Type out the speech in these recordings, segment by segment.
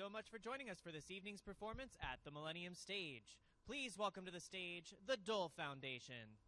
so much for joining us for this evening's performance at the Millennium Stage. Please welcome to the stage the Dhol Foundation.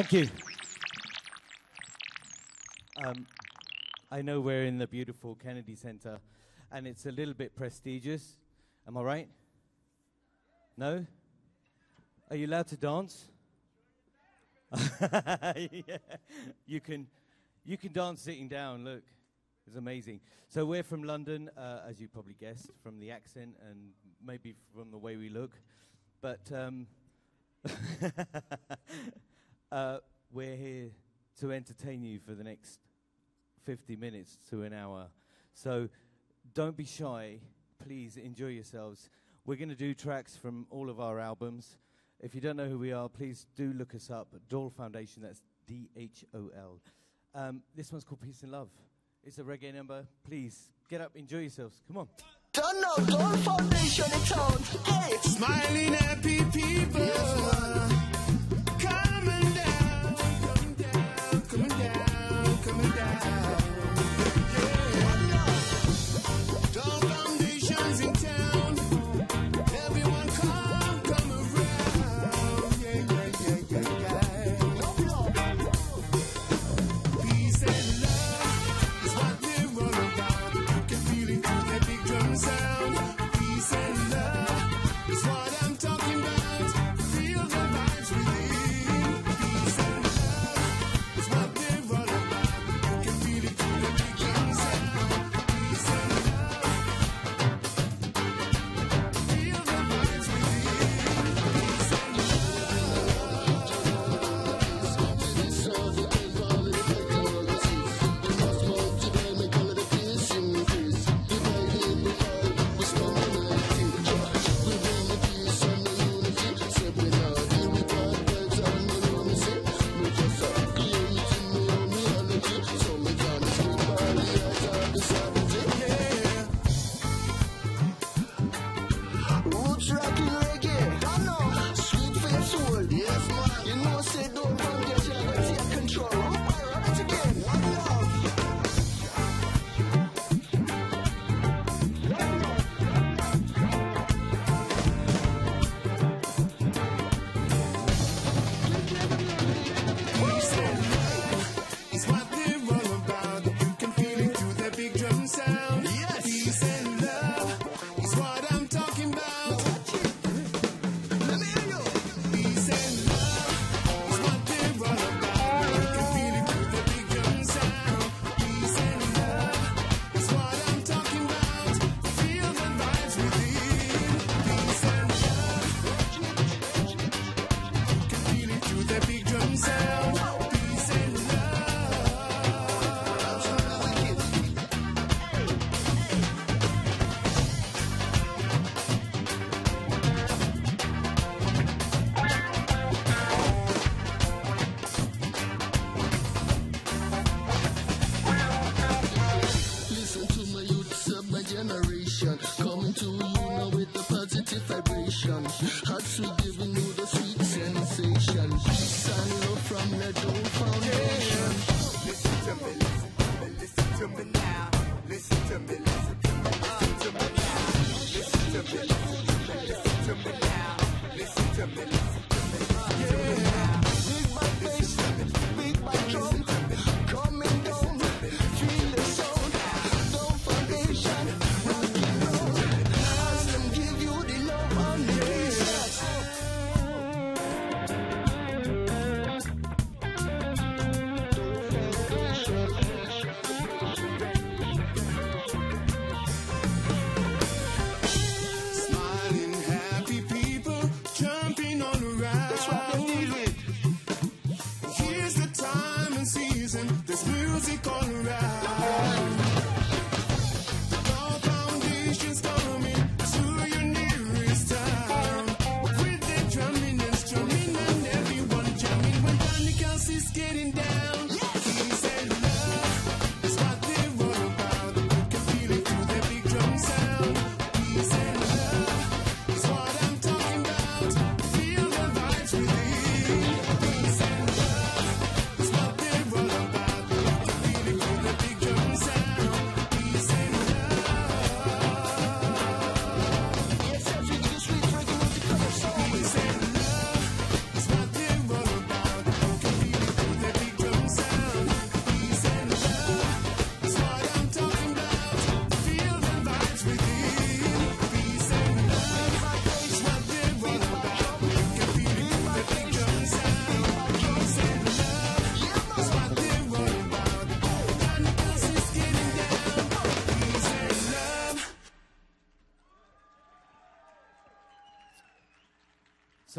Thank you. Um, I know we're in the beautiful Kennedy Center, and it's a little bit prestigious. Am I right? No? Are you allowed to dance? yeah. You can, you can dance sitting down. Look, it's amazing. So we're from London, uh, as you probably guessed, from the accent and maybe from the way we look. But um, uh, we're here to entertain you for the next 50 minutes to an hour. So don't be shy. Please enjoy yourselves. We're going to do tracks from all of our albums. If you don't know who we are, please do look us up. Dhol Foundation, that's D H O L. Um, this one's called Peace and Love. It's a reggae number. Please get up, enjoy yourselves. Come on. Don't know, Dhol Foundation, it's out. Hey! Smiling happy people. Coming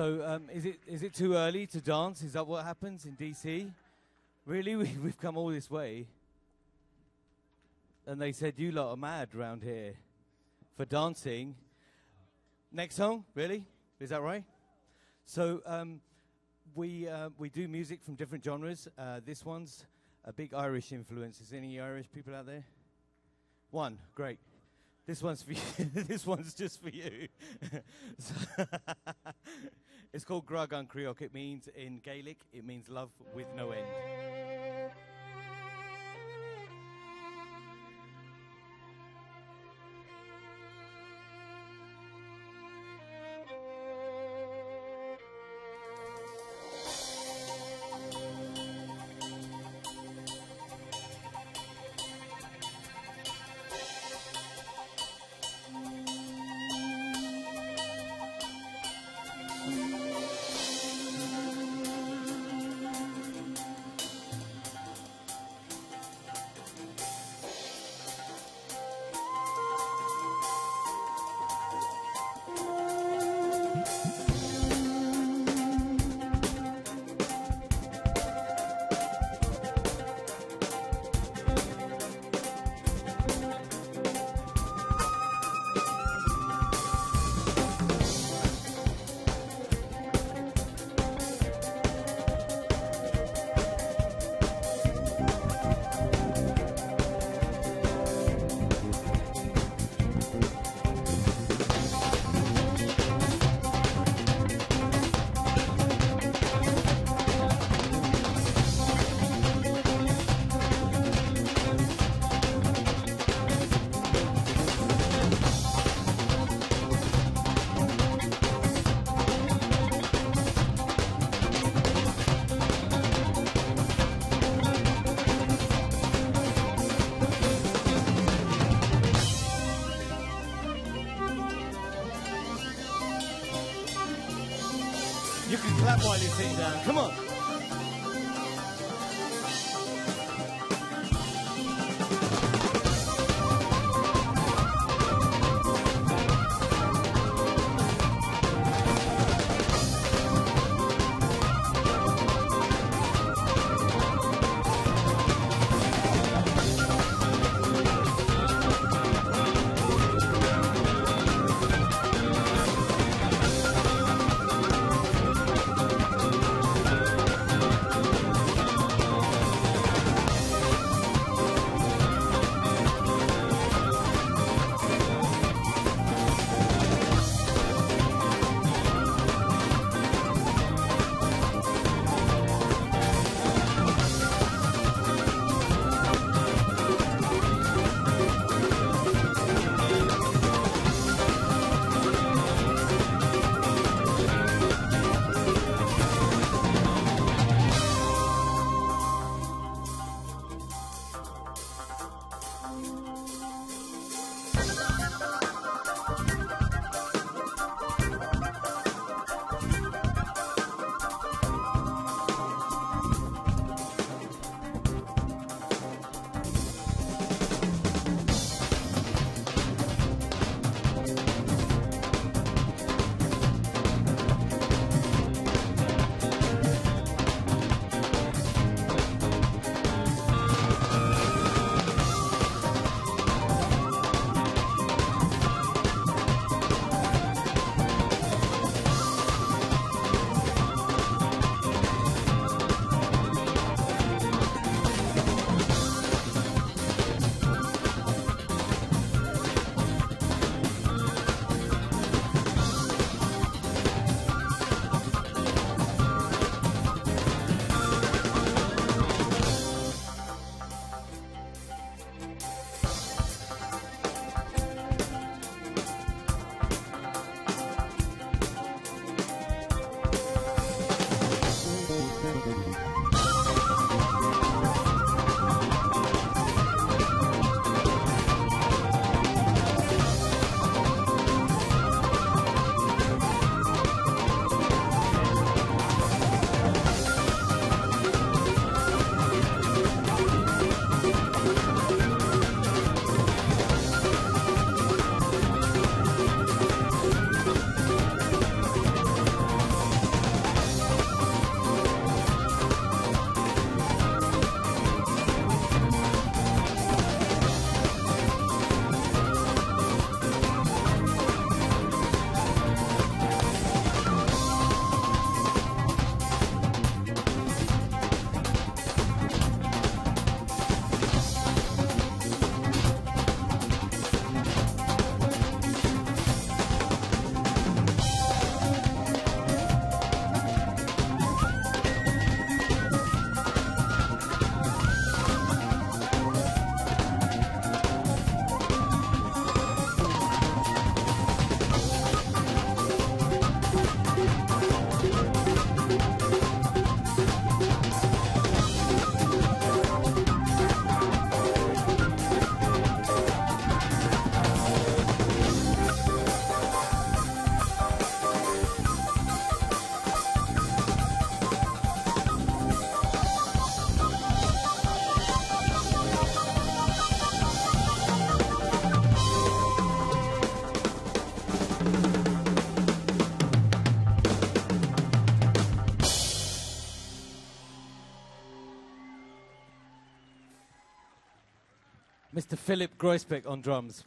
So um, is it is it too early to dance? Is that what happens in DC? Really, we, we've come all this way, and they said you lot are mad round here for dancing. Next song, really? Is that right? So um, we uh, we do music from different genres. Uh, this one's a big Irish influence. Is any Irish people out there? One, great this one's for you. this one's just for you. it's called Grug on Creok. It means in Gaelic, it means love with no end. Come on. Philip Groisbeck on drums.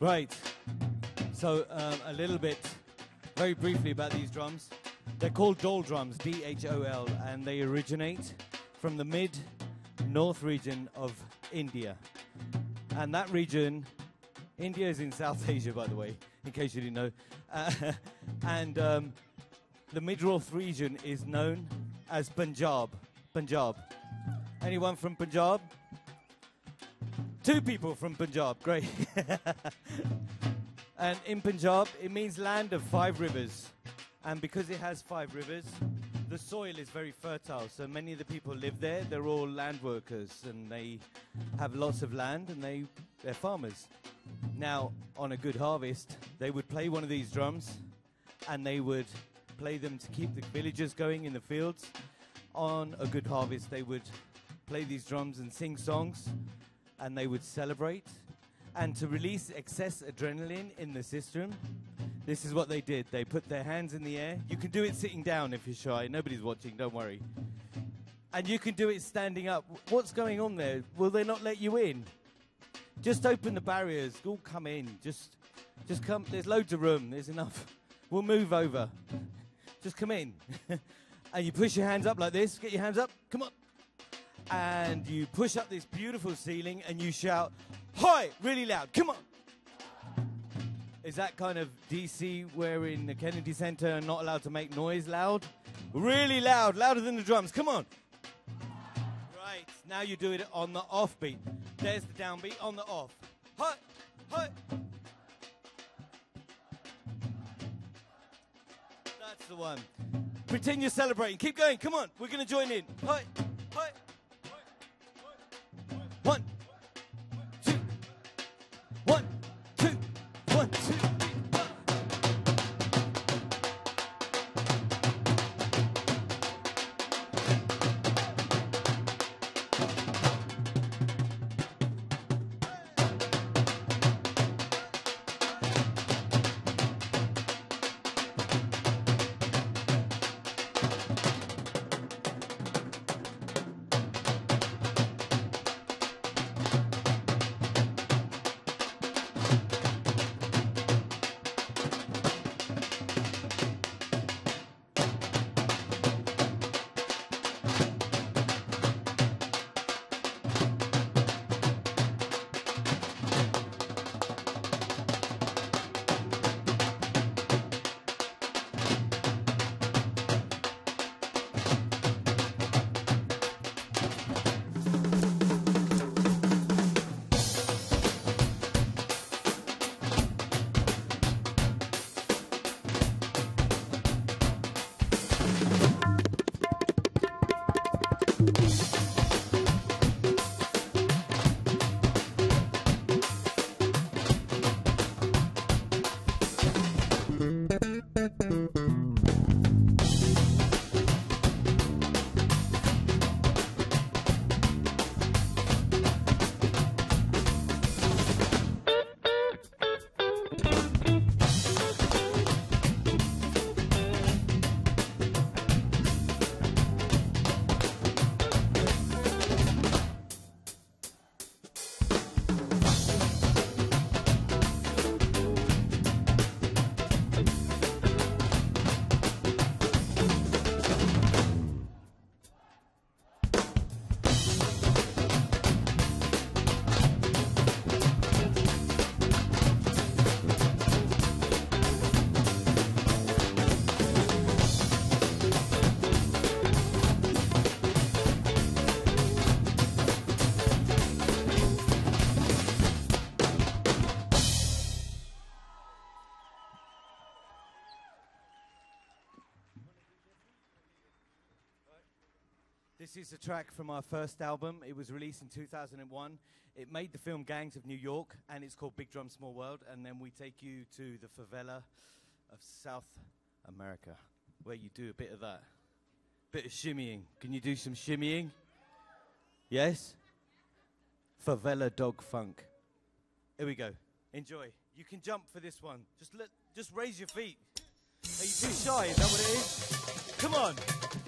Right. So um, a little bit, very briefly about these drums. They're called Dhol drums, D-H-O-L, and they originate from the mid north region of India. And that region, India is in South Asia, by the way, in case you didn't know. Uh, and um, the mid north region is known as Punjab. Punjab. Anyone from Punjab? Two people from Punjab, great. and in Punjab, it means land of five rivers. And because it has five rivers, the soil is very fertile. So many of the people live there. They're all land workers and they have lots of land and they, they're farmers. Now, on a good harvest, they would play one of these drums and they would play them to keep the villagers going in the fields. On a good harvest, they would play these drums and sing songs and they would celebrate. And to release excess adrenaline in the system, this is what they did. They put their hands in the air. You can do it sitting down if you're shy. Nobody's watching, don't worry. And you can do it standing up. What's going on there? Will they not let you in? Just open the barriers. All come in. Just, just come. There's loads of room. There's enough. We'll move over. Just come in. and you push your hands up like this. Get your hands up. Come on and you push up this beautiful ceiling and you shout, Hi, really loud, come on. Is that kind of DC where in the Kennedy Center and not allowed to make noise loud? Really loud, louder than the drums, come on. Right, now you do it on the off beat. There's the downbeat on the off. Hi, hi. That's the one. Pretend you're celebrating. Keep going, come on, we're gonna join in. Hi, hi. One, a track from our first album. It was released in 2001. It made the film Gangs of New York, and it's called Big Drum Small World. And then we take you to the favela of South America, where you do a bit of that. Bit of shimmying. Can you do some shimmying? Yes? Favela Dog Funk. Here we go. Enjoy. You can jump for this one. Just let, just raise your feet. Are you too shy? Is that what it is? Come on.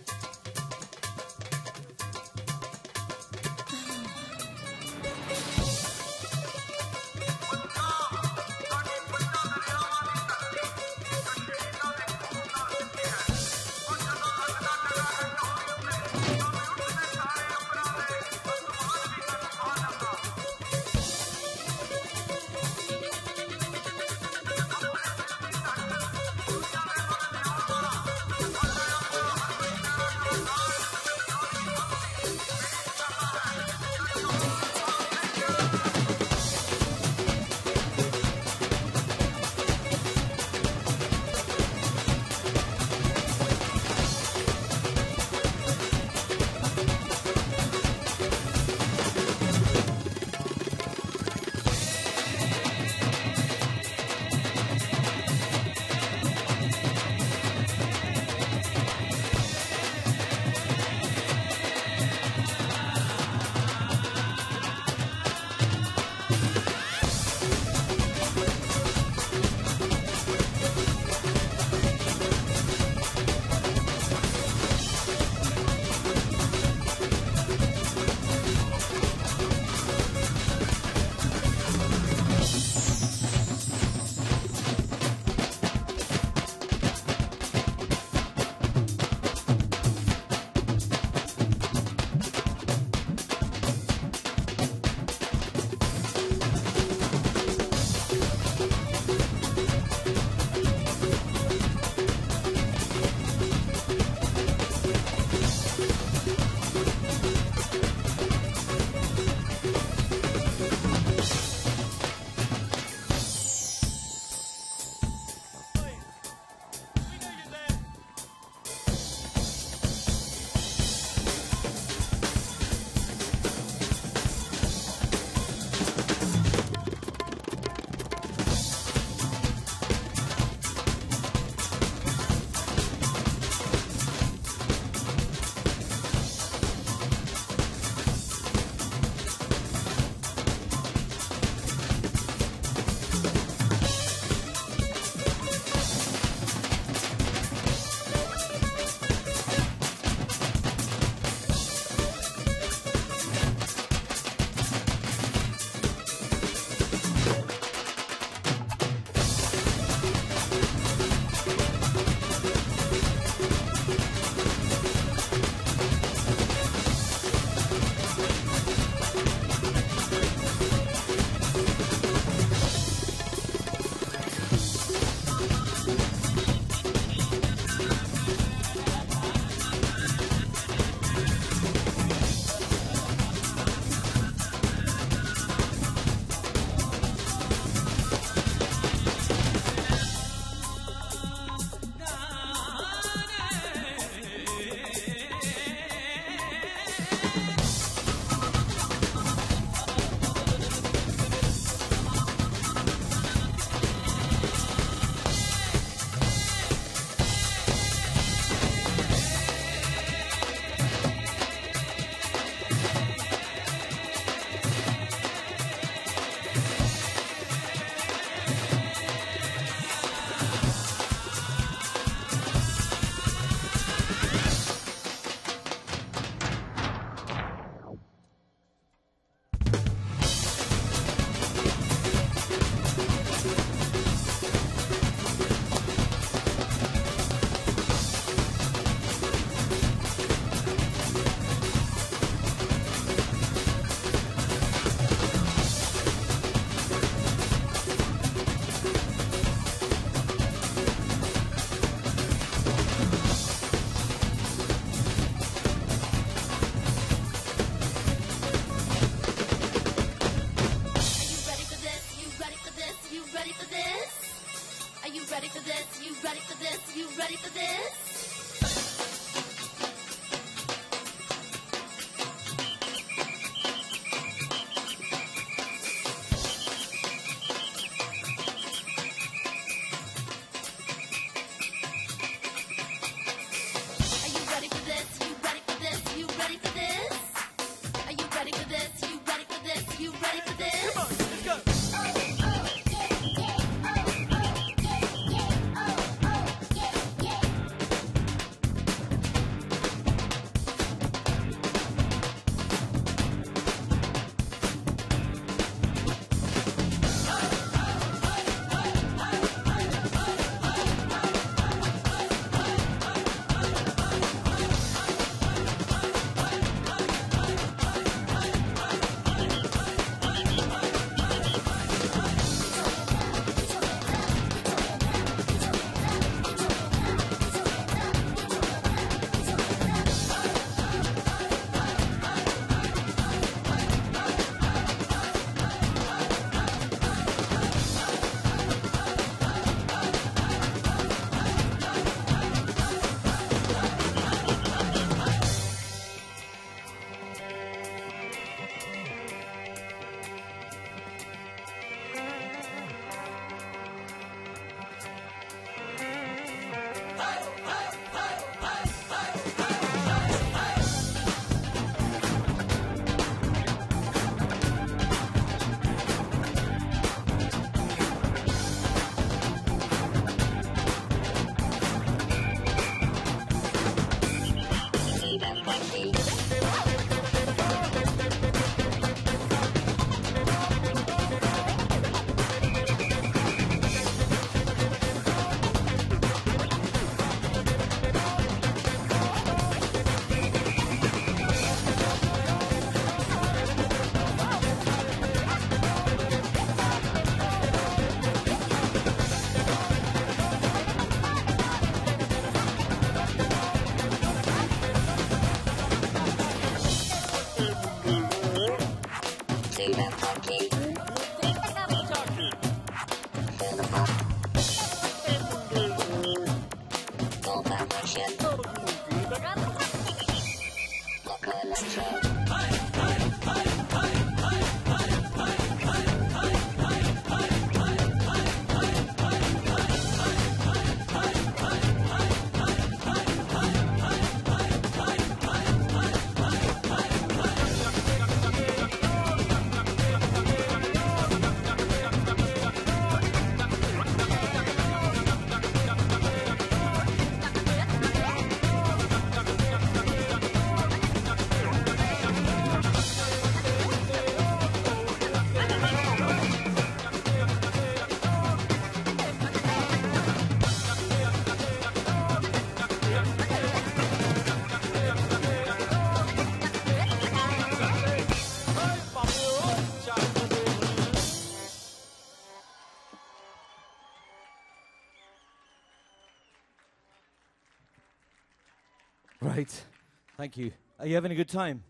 Thank you. Are you having a good time?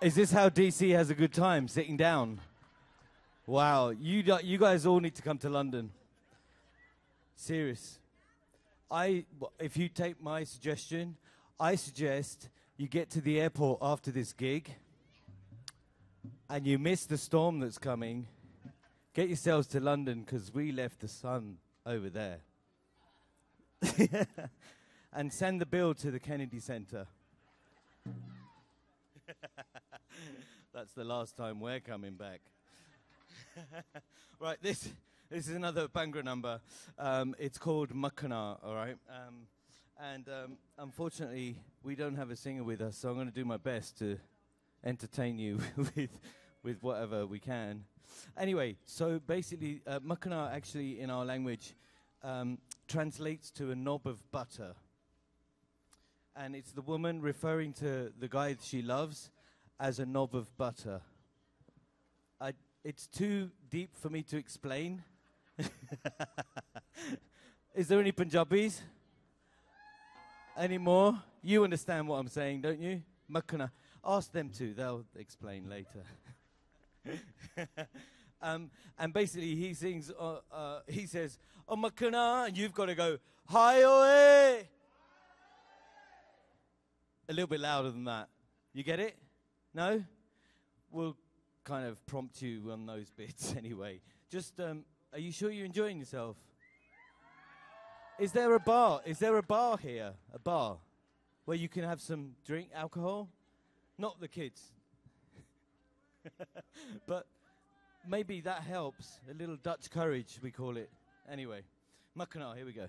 Is this how DC has a good time? Sitting down? Wow. You, do- you guys all need to come to London. Serious. I, if you take my suggestion, I suggest you get to the airport after this gig and you miss the storm that's coming. Get yourselves to London because we left the sun over there. and send the bill to the Kennedy Center. That's the last time we're coming back. right, this this is another Bhangra number. Um, it's called Makana, all right? Um, and um, unfortunately, we don't have a singer with us, so I'm going to do my best to entertain you with with whatever we can. Anyway, so basically, uh, Makana actually in our language um, translates to a knob of butter and it's the woman referring to the guy she loves as a knob of butter. I, it's too deep for me to explain. Is there any Punjabis? Any more? You understand what I'm saying, don't you? Makana. Ask them to, they'll explain later. um, and basically, he sings, uh, uh, he says, Oh, and you've got to go, Hi! A little bit louder than that. You get it? No? We'll kind of prompt you on those bits anyway. Just, um, are you sure you're enjoying yourself? Is there a bar? Is there a bar here? A bar where you can have some drink, alcohol? Not the kids. but maybe that helps. A little Dutch courage, we call it. Anyway, Makana, here we go.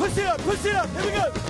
Come on. Push it up. Push it up. Here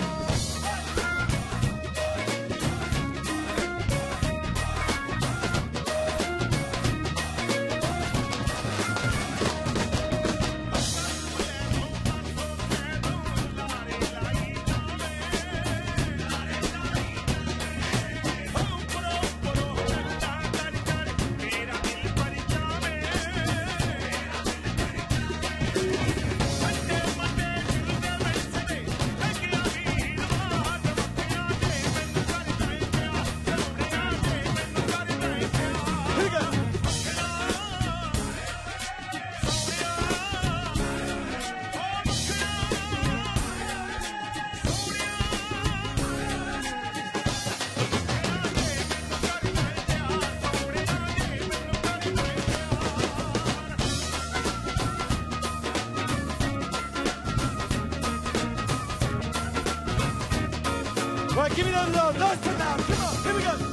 Right, give me those loud. Nice and loud. Come on, here we go.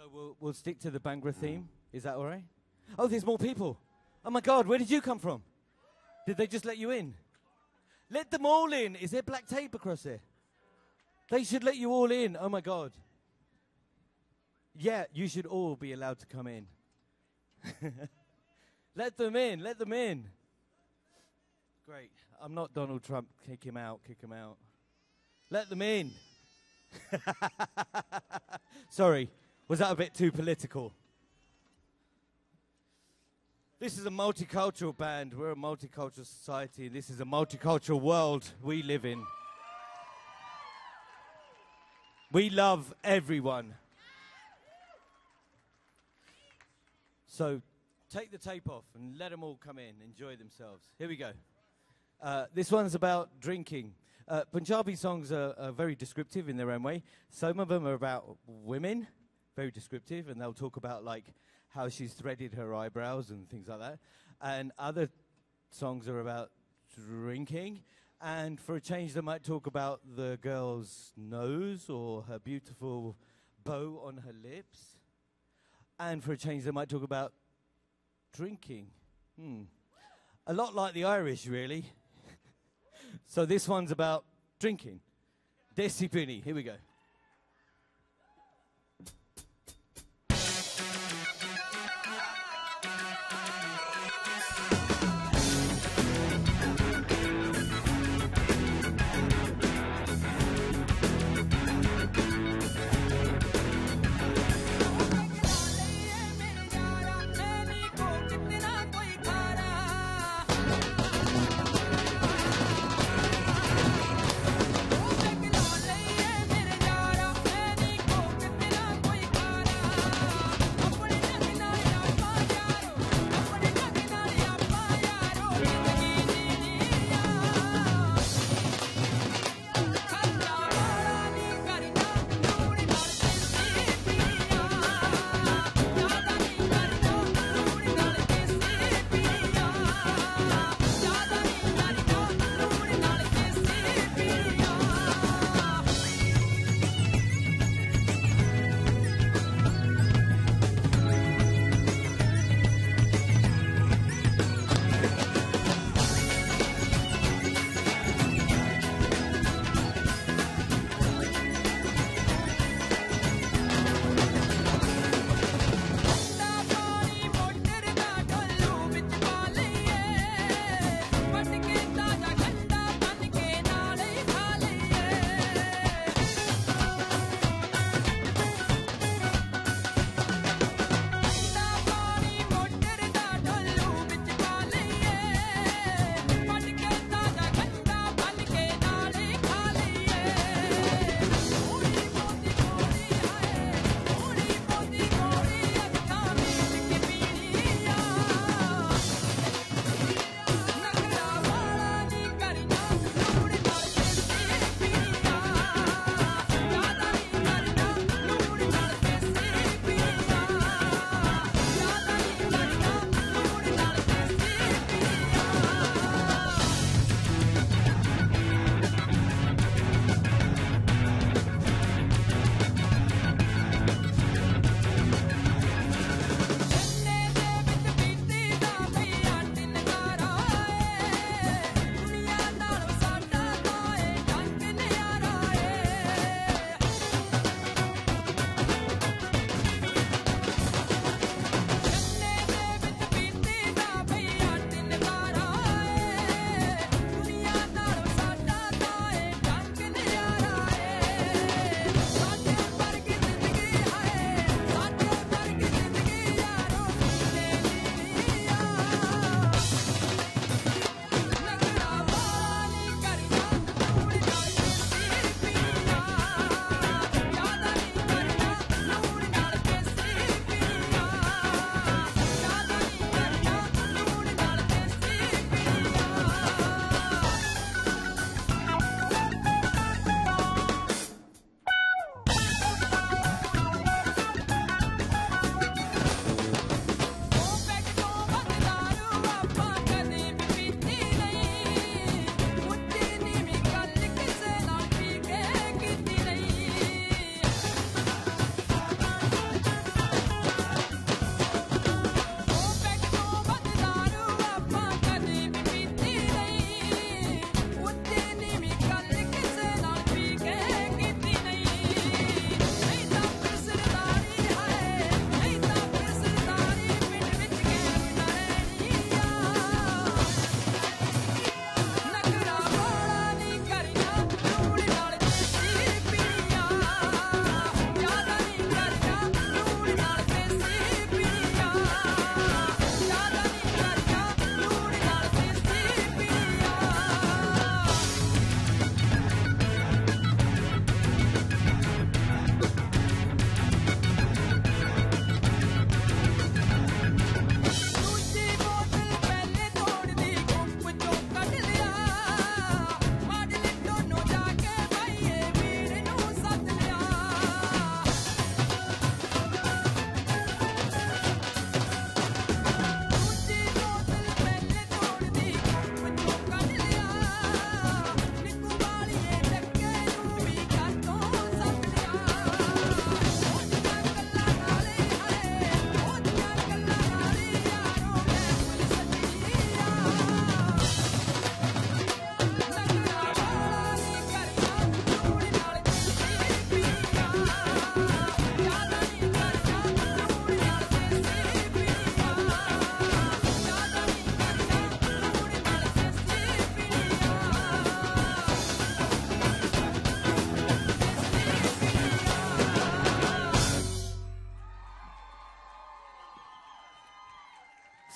So we'll, we'll stick to the Bhangra theme. Is that all right? Oh, there's more people. Oh my God, where did you come from? Did they just let you in? Let them all in. Is there black tape across there? They should let you all in. Oh my God. Yeah, you should all be allowed to come in. let them in. Let them in. Great. I'm not Donald Trump. Kick him out. Kick him out. Let them in. Sorry, was that a bit too political? This is a multicultural band. We're a multicultural society. This is a multicultural world we live in. We love everyone. So take the tape off and let them all come in, enjoy themselves. Here we go. Uh, this one's about drinking. Uh, Punjabi songs are, are very descriptive in their own way. Some of them are about women, very descriptive, and they'll talk about like how she's threaded her eyebrows and things like that. And other songs are about drinking. And for a change, they might talk about the girl's nose or her beautiful bow on her lips. And for a change, they might talk about drinking. Hmm. A lot like the Irish, really. so this one's about drinking. Desi. Here we go.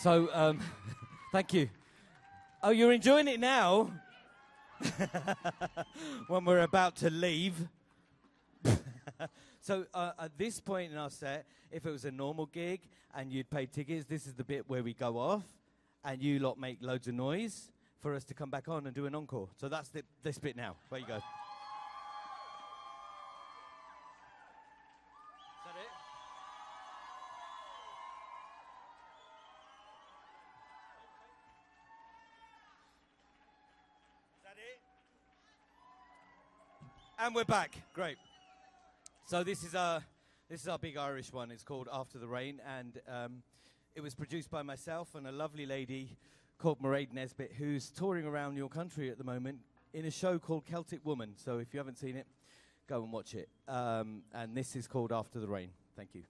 So, um, thank you. Oh, you're enjoying it now? when we're about to leave. so, uh, at this point in our set, if it was a normal gig and you'd pay tickets, this is the bit where we go off and you lot make loads of noise for us to come back on and do an encore. So, that's the, this bit now. Where you go. And we're back. Great. So this is our this is our big Irish one. It's called After the Rain, and um, it was produced by myself and a lovely lady called Mairead Nesbitt, who's touring around your country at the moment in a show called Celtic Woman. So if you haven't seen it, go and watch it. Um, and this is called After the Rain. Thank you.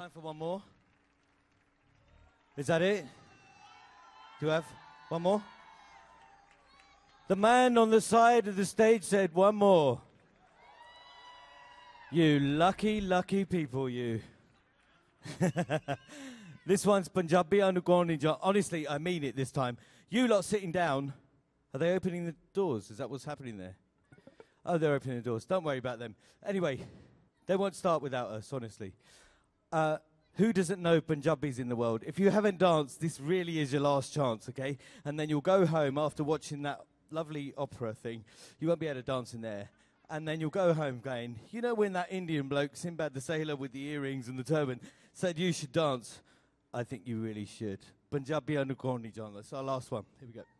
Time for one more? Is that it? Do you have one more? The man on the side of the stage said one more. You lucky, lucky people, you. this one's Punjabi Ninja. Honestly, I mean it this time. You lot sitting down, are they opening the doors? Is that what's happening there? Oh, they're opening the doors. Don't worry about them. Anyway, they won't start without us, honestly. Uh, who doesn't know Punjabis in the world? If you haven't danced, this really is your last chance, okay? And then you'll go home after watching that lovely opera thing. You won't be able to dance in there. And then you'll go home going, you know, when that Indian bloke, Sinbad the sailor with the earrings and the turban, said you should dance? I think you really should. Punjabi Underground John. That's our last one. Here we go.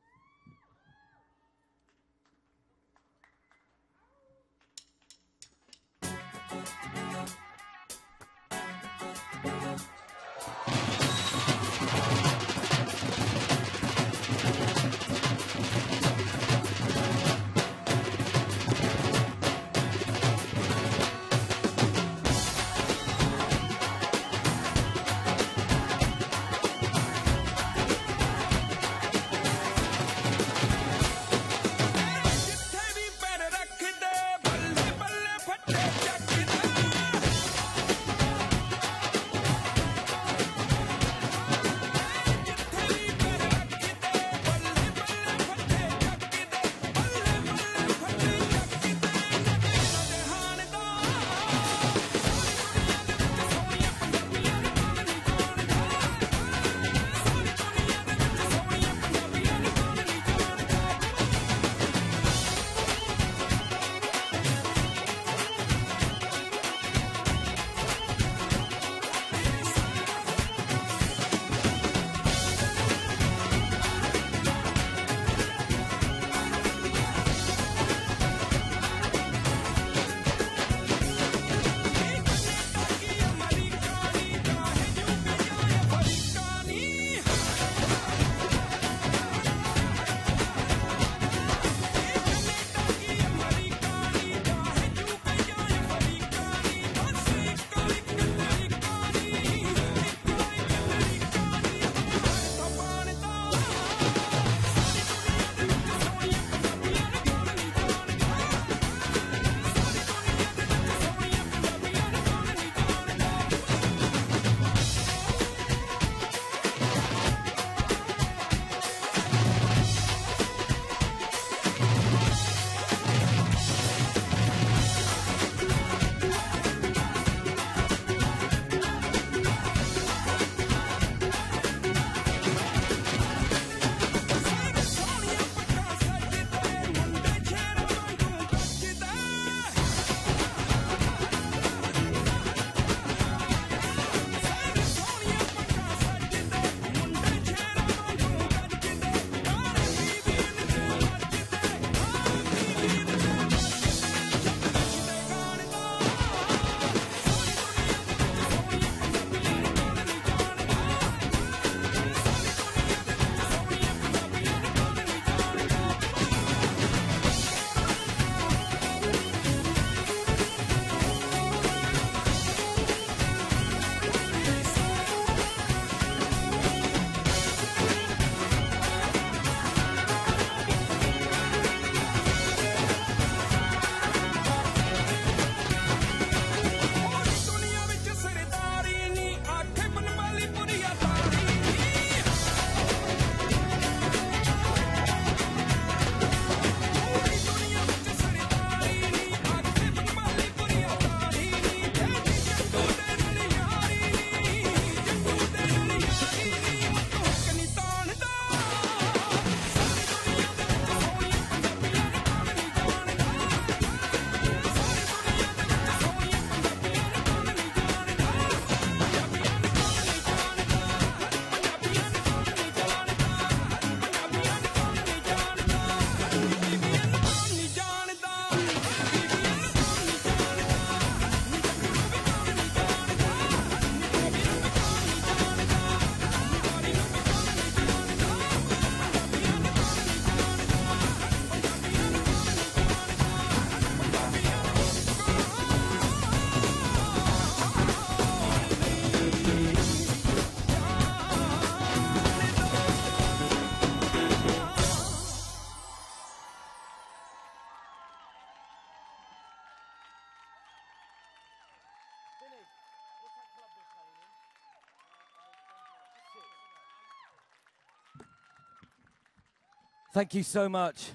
Thank you so much.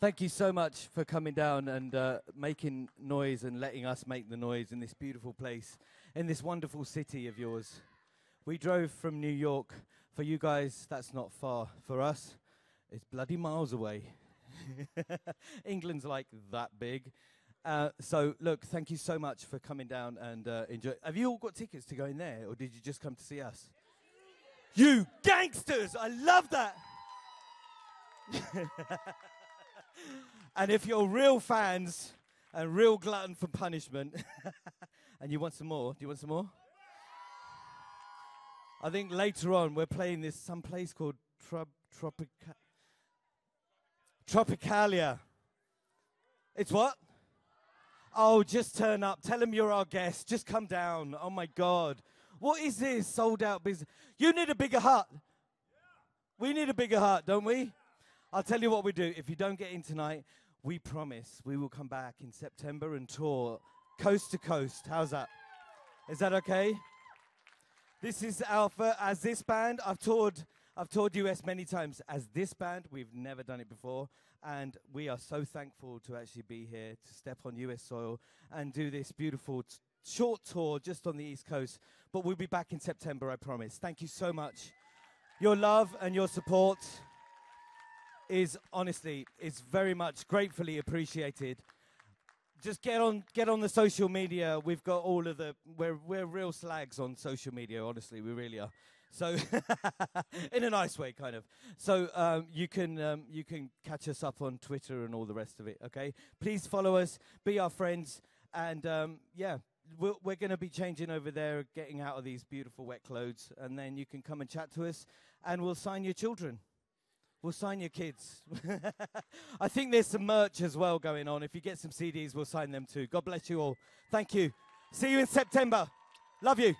Thank you so much for coming down and uh, making noise and letting us make the noise in this beautiful place, in this wonderful city of yours. We drove from New York. For you guys, that's not far. For us, it's bloody miles away. England's like that big. Uh, so, look, thank you so much for coming down and uh, enjoy. Have you all got tickets to go in there, or did you just come to see us? You gangsters! I love that! and if you're real fans and real glutton for punishment, and you want some more, do you want some more? I think later on we're playing this some place called Trop- Tropica- Tropicalia. It's what? Oh, just turn up. Tell them you're our guest. Just come down. Oh my God. What is this sold out business? You need a bigger hut. We need a bigger hut, don't we? I'll tell you what we do. If you don't get in tonight, we promise we will come back in September and tour coast to coast. How's that? Is that okay? This is Alpha as this band. I've toured I've toured US many times as this band. We've never done it before and we are so thankful to actually be here to step on US soil and do this beautiful t- short tour just on the East Coast. But we'll be back in September, I promise. Thank you so much. Your love and your support is honestly is very much gratefully appreciated. Just get on get on the social media. We've got all of the we're we're real slags on social media, honestly, we really are. So in a nice way, kind of. So um, you can um, you can catch us up on Twitter and all the rest of it. Okay, please follow us, be our friends, and um, yeah, we're, we're going to be changing over there, getting out of these beautiful wet clothes, and then you can come and chat to us, and we'll sign your children. We'll sign your kids. I think there's some merch as well going on. If you get some CDs, we'll sign them too. God bless you all. Thank you. See you in September. Love you.